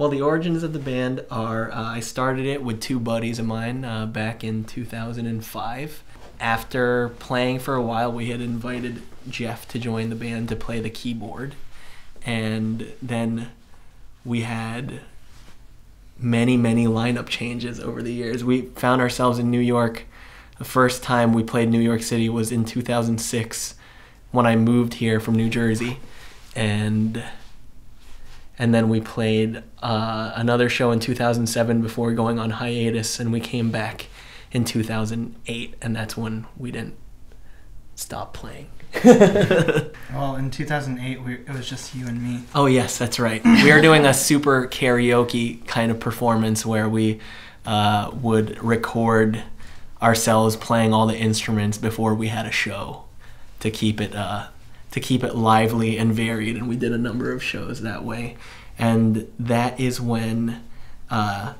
Well, the origins of the band are uh, I started it with two buddies of mine uh, back in 2005. After playing for a while, we had invited Jeff to join the band to play the keyboard. And then we had many, many lineup changes over the years. We found ourselves in New York. The first time we played New York City was in 2006 when I moved here from New Jersey. And and then we played uh, another show in 2007 before going on hiatus and we came back in 2008 and that's when we didn't stop playing Well, in 2008, we, it was just you and me. oh yes that's right we were doing a super karaoke kind of performance where we uh, would record ourselves playing all the instruments before we had a show to keep it uh, to keep it lively and varied and we did a number of shows that way. And that is when uh,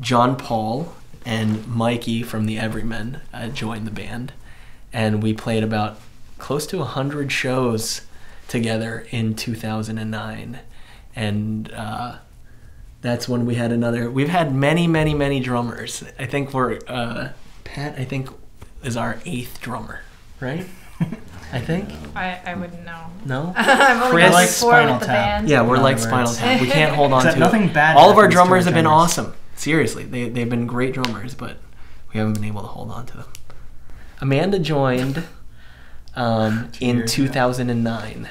john paul and mikey from the everymen uh, joined the band. And we played about close to 100 shows together in 2009 and uh, that's when we had another we've had many many many drummers. I think we're uh, pat i think is our eighth drummer right i think I, I wouldn't know. no I've only Chris- been Like four Spinal with the Tap. band. yeah we're In like other spinal words. tap we can't hold on Except to nothing it. bad all of our happens to drummers our have been drummers. awesome seriously they, they've been great drummers but we haven't been able to hold on to them amanda joined um, Two in years ago. 2009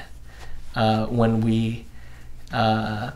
uh, when we uh,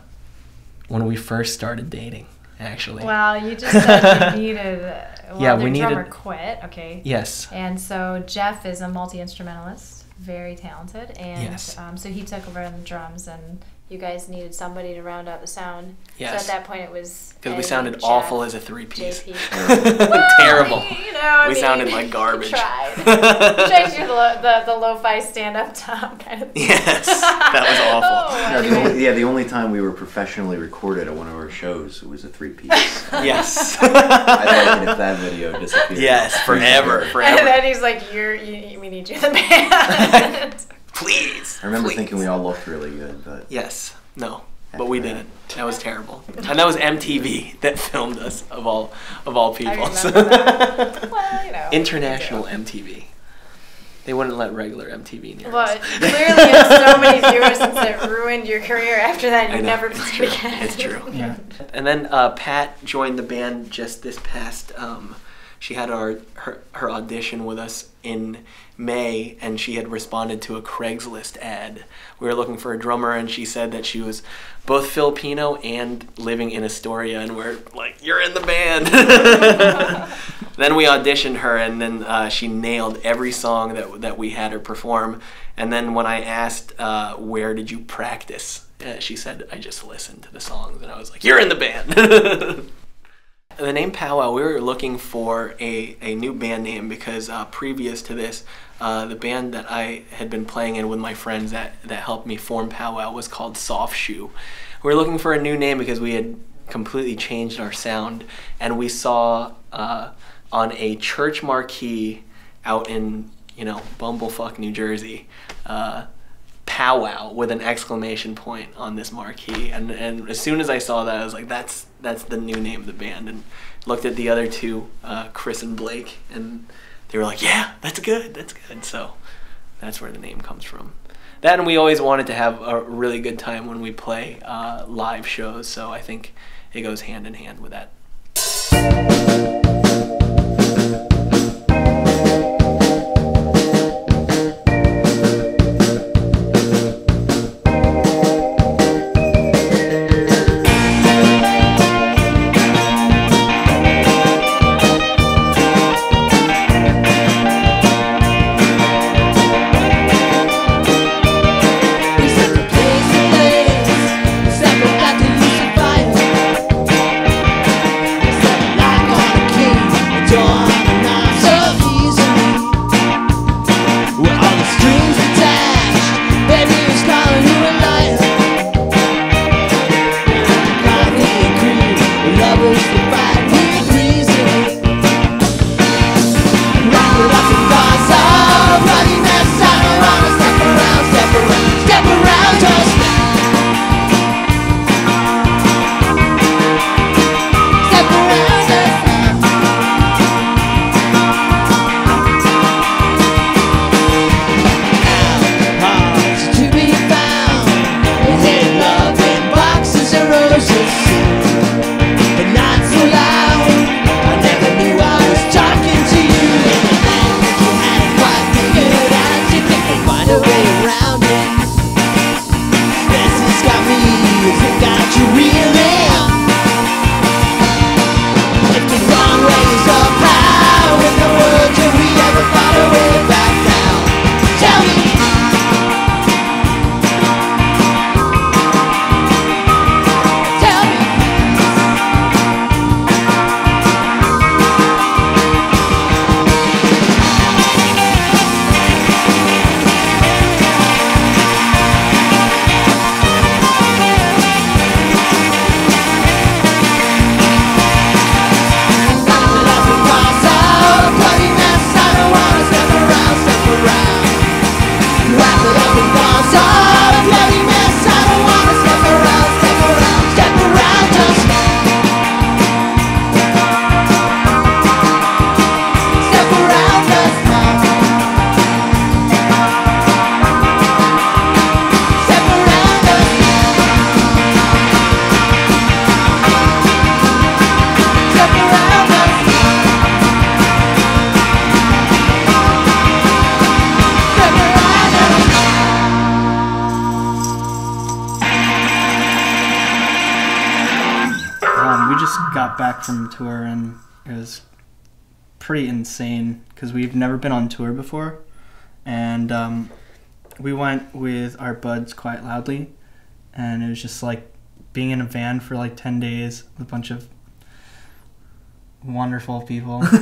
when we first started dating actually Wow, you just said you needed. Well, Yeah, their we drummer needed- quit. Okay. yes And so Jeff is a multi instrumentalist, very talented, and Yes. um, so he took over on the drums, and you guys needed somebody to round out the sound. Yes. So at that point, it was because we sounded Jeff, awful as a three piece JP. terrible You know, I we mean, sounded like garbage Tried. tried to do the, lo- the, the lo-fi stand-up tom kind of. Thing. yes that was awful Oh, Yeah, the only, yeah, the only time we were professionally recorded at one of our shows, it was a three piece. yes I'd like it if that video disappeared. yes forever And then he's like, "You're, you, we need you in the band." Please I remember please. thinking we all looked really good, but Yes. No. But we didn't. That was terrible. And that was MTV that filmed us of all of all people. remember that. well, you know. International MTV. They wouldn't let regular MTV near Well, us. clearly you have so many viewers since it ruined your career. After that, you know, never it's played again. It's true. Yeah. And then uh, Pat joined the band just this past. Um, she had our her, her audition with us in May, and she had responded to a Craigslist ad. We were looking for a drummer, and she said that she was both Filipino and living in Astoria, and we're like, "You're in the band." then we auditioned her, and then uh, she nailed every song that that we had her perform. And then when I asked, uh, "Where did you practice?" Uh, she said, "I just listened to the songs," and I was like, "You're in the band." The name Powwow, we were looking for a, a new band name because uh, previous to this, uh, the band that I had been playing in with my friends that, that helped me form Powwow was called Soft Shoe. We were looking for a new name because we had completely changed our sound, and we saw uh, on a church marquee out in, you know, Bumblefuck, New Jersey, uh, powwow with an exclamation point on this marquee and and as soon as I saw that I was like that's that's the new name of the band. And looked at the other two uh, Chris and Blake and they were like yeah that's good that's good. So that's where the name comes from. That and we always wanted to have a really good time when we play uh, live shows. So I think it goes hand in hand with that got back from tour and it was pretty insane because we've never been on tour before, and um, we went with our buds Quiet Loudly, and it was just like being in a van for like ten days with a bunch of wonderful people. it was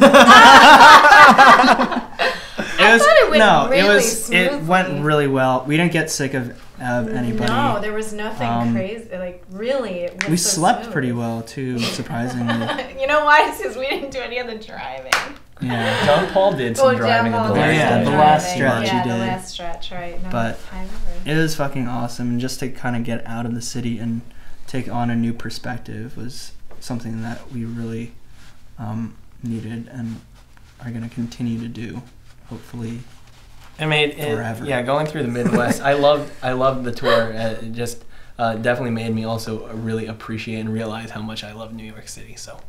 thought it went no, it really was it went really well. We didn't get sick of, of anybody. No, there was nothing Um, crazy. Like really, it was we so slept smooth. pretty well too, surprisingly. you know why? It's because we didn't do any of the driving. yeah. John Paul did some Oh, driving John at the did Oh, yeah, the last stretch Yeah, he the last stretch, right? No, But I. It was fucking awesome, and just to kind of get out of the city and take on a new perspective was something that we really um, needed and are going to continue to do. Hopefully, I mean, it, Forever. yeah, going through the Midwest, I loved, I loved the tour. Uh, it just uh, definitely made me also really appreciate and realize how much I love New York City. So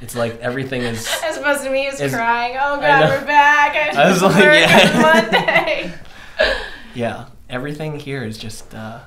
it's like everything is. As opposed to me who's is- crying. Oh God, know. we're back. I, I was was like, yeah. Monday. Yeah, everything here is just. Uh,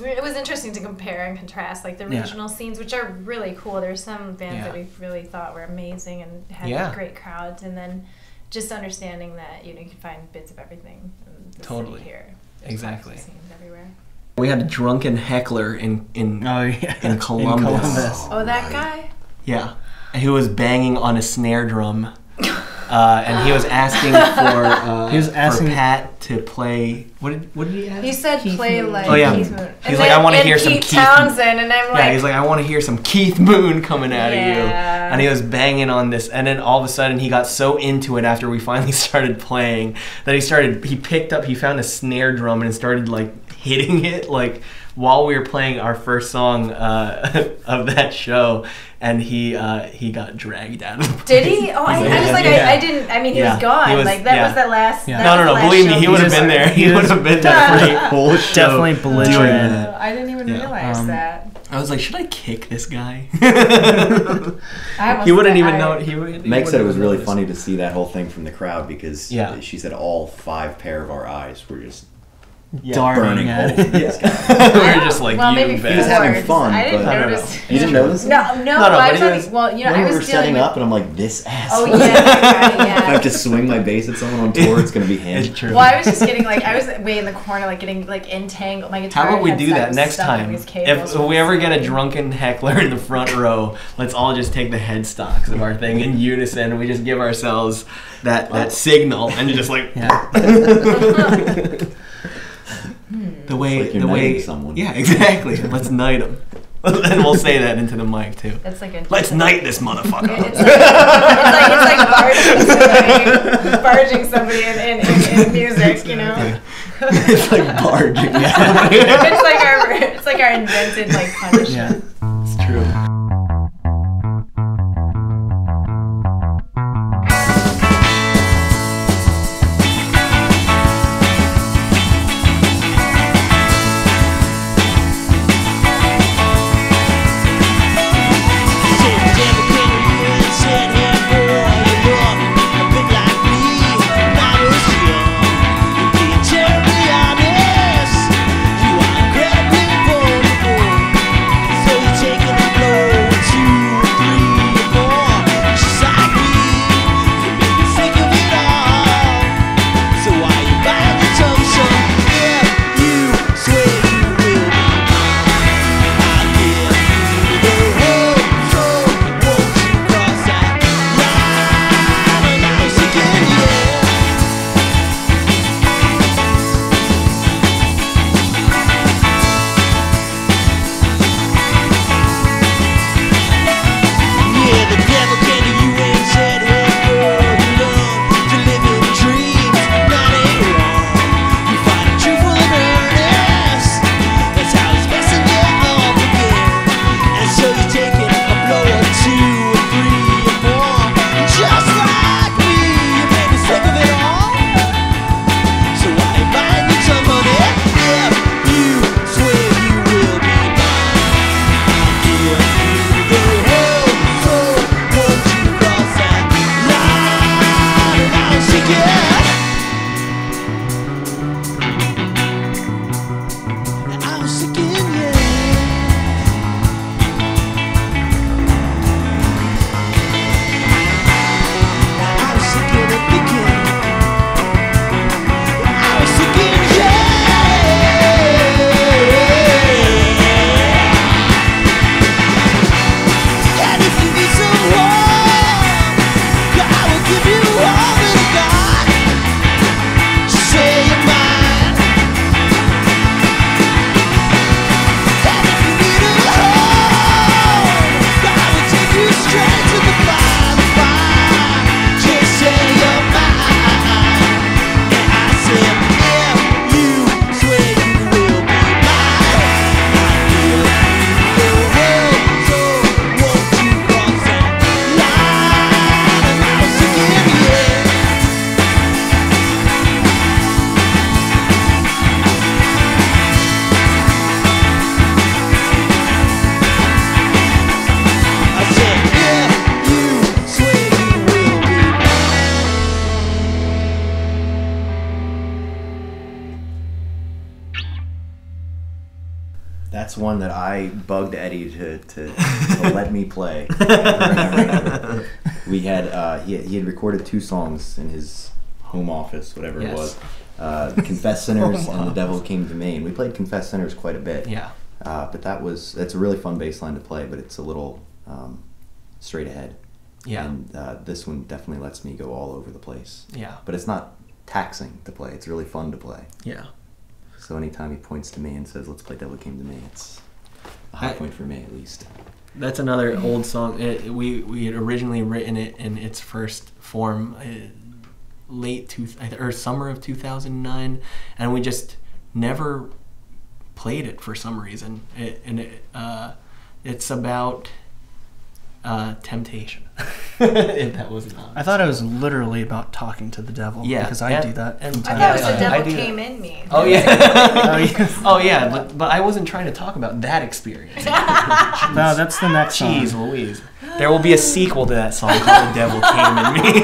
It was interesting to compare and contrast, like the Yeah. regional scenes, which are really cool. There's some bands Yeah. that we really thought were amazing and had Yeah. great crowds, and then just understanding that you know you can find bits of everything in the Totally. city here. There's Exactly. scenes everywhere. we had a drunken heckler in in oh yeah, In Columbus. Oh, that guy. yeah, who was banging on a snare drum. Uh, and he was asking for uh, He was for asking- Pat to play. What did what did he ask? He said Keith play Moon. like Oh, yeah. Keith Moon. He's And like, then- "I wanna and hear some Keith- Townsend, and I'm like, yeah, he's like, I want to hear some Keith Moon coming out of you. And he was banging on this, and then all of a sudden he got so into it after we finally started playing that he started. He picked up, he found a snare drum and started like hitting it like while we were playing our first song uh, of that show, and he uh, he got dragged out of the Did he? Oh, I, I was like, Yeah. I, I didn't. I mean, he Yeah. was gone. He was- like that yeah. was that last. Yeah. that No, was no, the no. last Believe me, he would have been there. He He would have been there for the whole show. definitely belligerent. doing. Oh, I didn't even Yeah. realize Um, that. I was like, should I kick this guy? He wouldn't even I- know. He, would, he Meg said it wouldn't was really funny to see that whole thing from the crowd because Yeah. she said all five pair of our eyes were just Yeah. Darting burning at it. in this guy. we were just like, well, you maybe bet. He was having fun, I didn't but- I don't notice. You didn't notice? it? No, no. No, no, I but was he having, was- well, you know, when I we was were setting with. up, and I'm like, this ass. Oh yeah, that guy, if I have to swing my bass at someone on tour, it's gonna be him. It's true. Well, I was just getting like I was way in the corner, like getting like entangled. My guitar. How about we do that next time? If we ever get a drunken heckler in the front row, let's all just take the headstocks of our thing in unison. And we just give ourselves that, that signal and just like Yeah. the way like you're the way someone. Yeah, exactly. Let's knight him, and we'll say that into the mic too. It's like a. Let's knight this motherfucker. It's like, it's like, it's like barging somebody, barging somebody in, in, in, in music, you know. it's like barging. Yeah. it's like our it's like our invented like punishment. Yeah. it's true. Eddie to, to, to let me play. We had uh, he, he had recorded two songs in his home office, whatever Yes. it was. Uh, Confess Sinners Home and The Devil Came to Me, and we played Confess Sinners quite a bit. Yeah. Uh, but that was that's a really fun bass line to play, but it's a little um, straight ahead. Yeah. And uh, this one definitely lets me go all over the place. Yeah. But it's not taxing to play. It's really fun to play. Yeah. So anytime he points to me and says, "Let's play Devil Came to Me," it's a high I- point for me at least. That's another old song. It, we we had originally written it in its first form, uh, late two or summer of two thousand nine, and we just never played it for some reason. It, and it, uh, it's about uh, temptation. if that was not. I thought it was literally about talking to the devil. Yeah, Because I and- do that. and- from I thought it was the time. I devil do that. came in me. Oh yeah. Oh, yeah. oh yeah, but but I wasn't trying to talk about that experience. No, that's the next song. Jeez Louise. There will be a sequel to that song called The Devil Came in Me.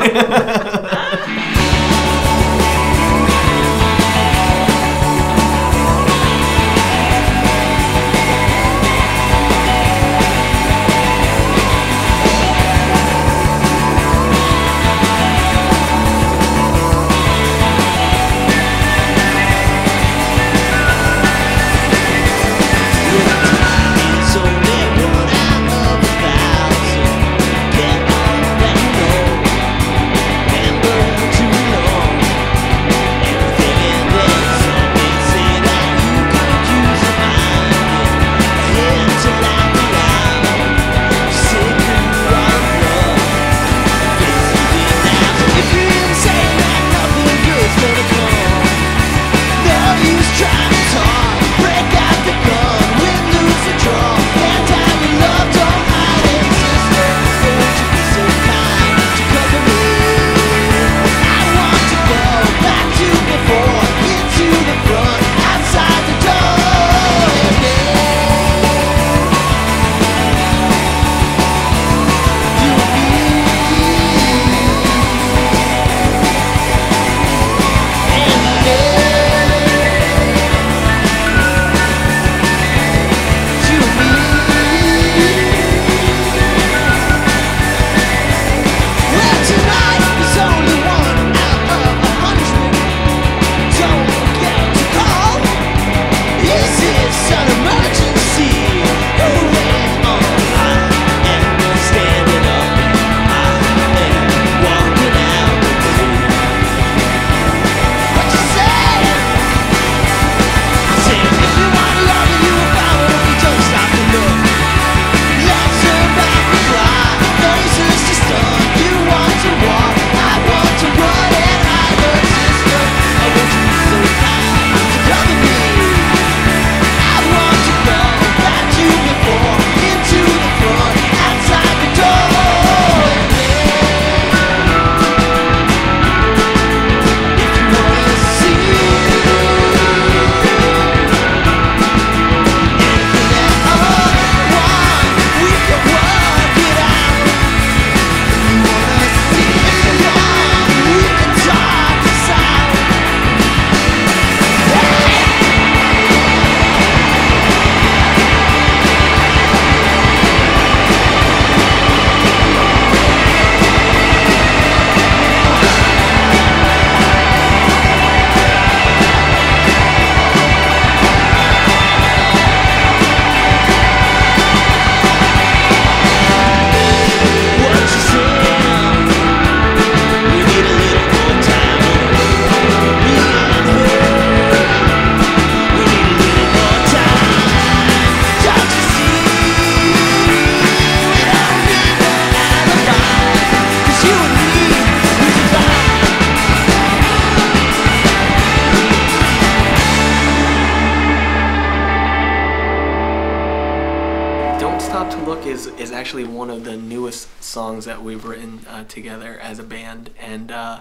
We've written uh, together as a band, and uh,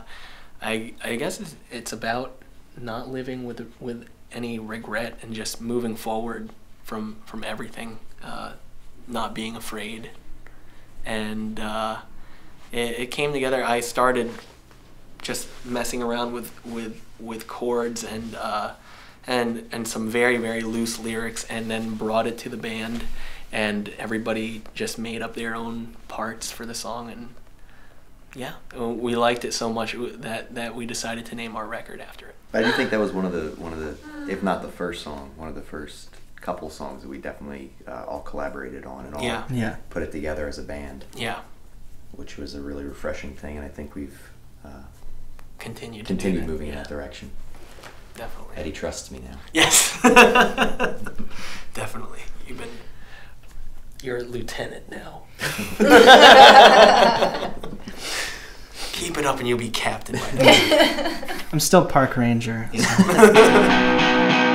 I I guess it's, it's about not living with with any regret and just moving forward from from everything, uh, not being afraid, and uh, it, it came together. I started just messing around with with with chords and uh, and and some very very loose lyrics, and then brought it to the band, and everybody just made up their own parts for the song, and yeah, we liked it so much that that we decided to name our record after it. But I do think that was one of the one of the, if not the first song, one of the first couple songs that we definitely uh, all collaborated on and all Yeah. Yeah. put it together as a band, Yeah, which was a really refreshing thing, and I think we've uh, continue to do continued moving yeah, in that direction. Definitely. Eddie trusts me now. Yes. Definitely. You've been. You're a lieutenant now. Keep it up and you'll be captain by. I'm still park ranger. I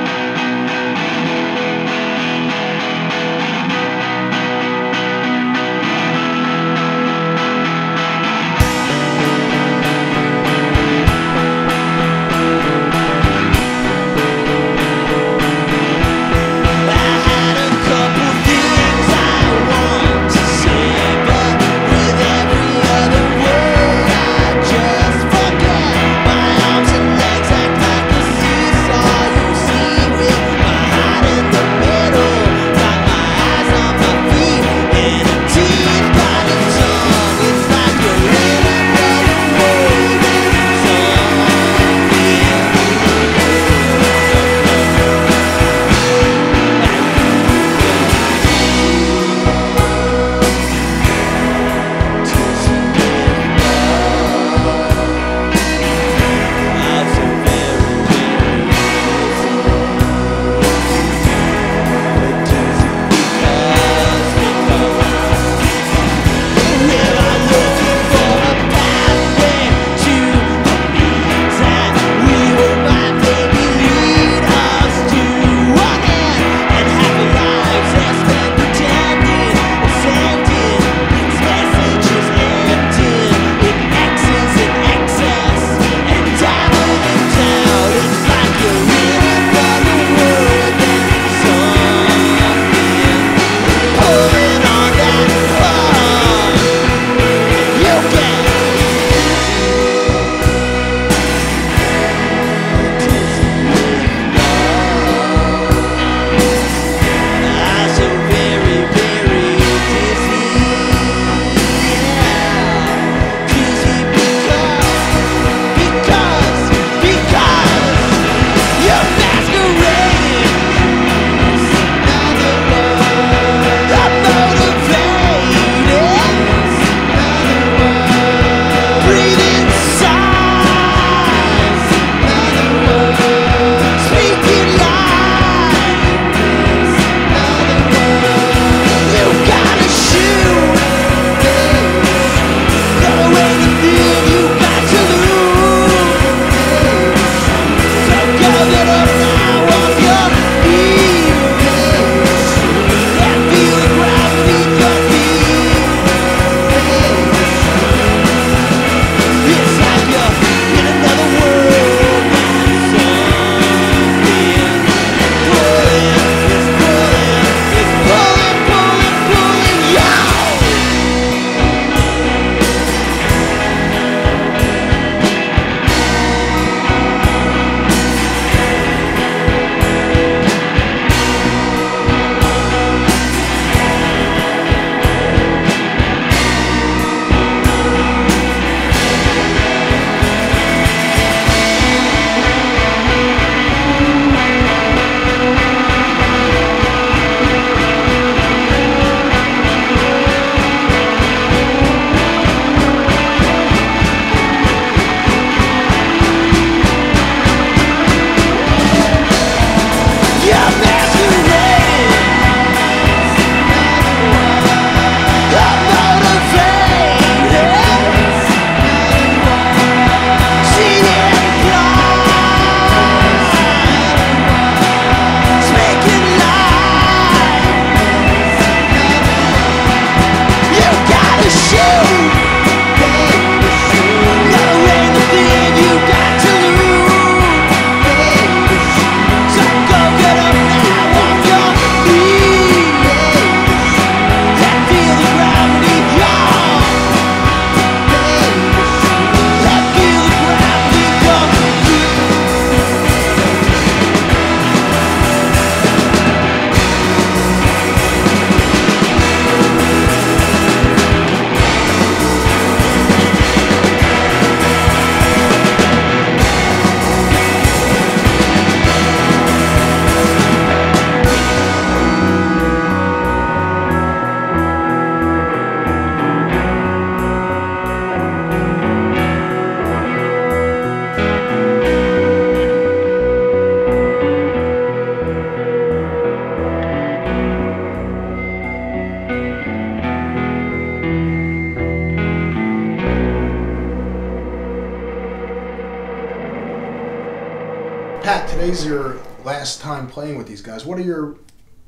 today's your last time playing with these guys. What are your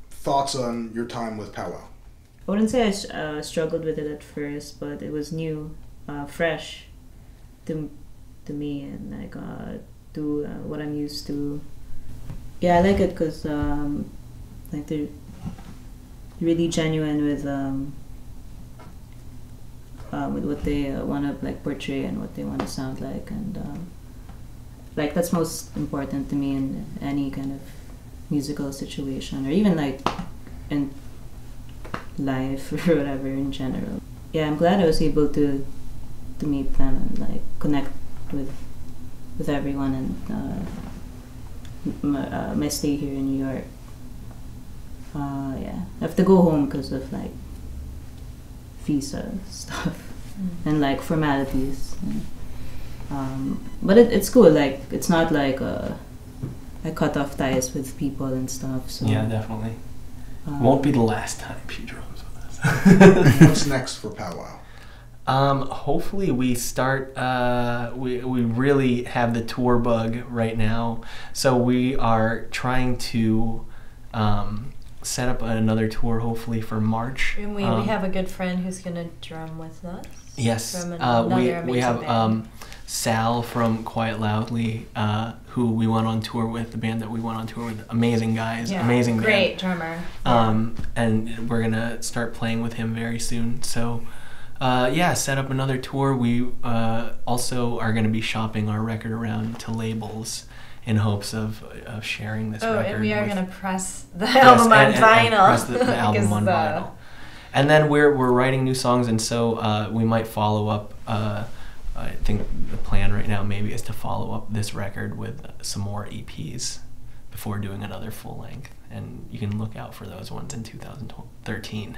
thoughts on your time with Powwow? I wouldn't say I uh, struggled with it at first, but it was new, uh, fresh to to me, and like uh, to uh, what I'm used to. Yeah, I like it because um, like they're really genuine with um, um, with what they uh, want to like portray and what they want to sound like, and um, like that's most important to me in any kind of musical situation, or even like in life or whatever in general. Yeah, I'm glad I was able to to meet them and like connect with with everyone and uh, my, uh, my stay here in New York. Uh, yeah, I have to go home because of like visa stuff and like formalities. And, um, but it, it's cool. Like it's not like uh, I cut off ties with people and stuff. So Yeah, definitely. um, Won't be the last time she drums with us. What's next for Powwow? Um, hopefully we start. Uh, we we really have the tour bug right now, so we are trying to um, set up another tour. Hopefully for March. And we, Um, we have a good friend who's gonna drum with us. Yes, From uh, we another we have band. um, Sal from Quiet Loudly, uh, who we went on tour with. The band that we went on tour with, amazing guys, Yeah, amazing band. Great drummer. Um, and we're gonna start playing with him very soon. So, uh, yeah, set up another tour. We uh, also are gonna be shopping our record around to labels in hopes of, of sharing this Oh, record. and we are gonna press the Yes, album on and- and- and vinyl. press the, the album on uh, vinyl. And then we're we're writing new songs, and so uh, we might follow up. Uh, I think the plan right now maybe is to follow up this record with some more EPs before doing another full length, and you can look out for those ones in 2013.